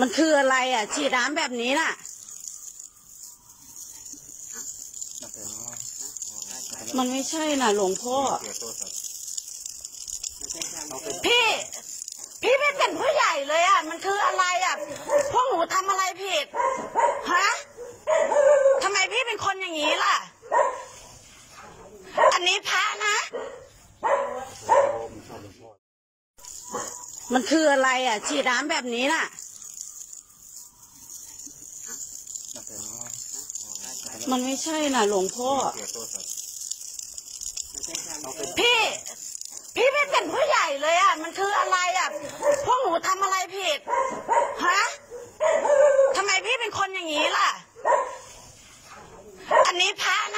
มันคืออะไรอะ ฉีดน้ำแบบนี้น่ะ มันไม่ใช่น่ะ หลวงพ่อ พี่ พี่ไม่เป็นผู้ใหญ่เลยอะ มันคืออะไรอะ พวกหนูทำอะไรผิด ฮะทำไมพี่เป็นคนอย่างนี้ล่ะ อันนี้พระนะมันคืออะไรอะ ฉีดน้ำแบบนี้น่ะ มันไม่ใช่น่ะ หลวงพ่อ พี่ พี่ไม่เป็นผู้ใหญ่เลยอะ มันคืออะไรอะ พวกหนูทำอะไรผิด ฮะทำไมพี่เป็นคนอย่างนี้ล่ะ อันนี้พระนะ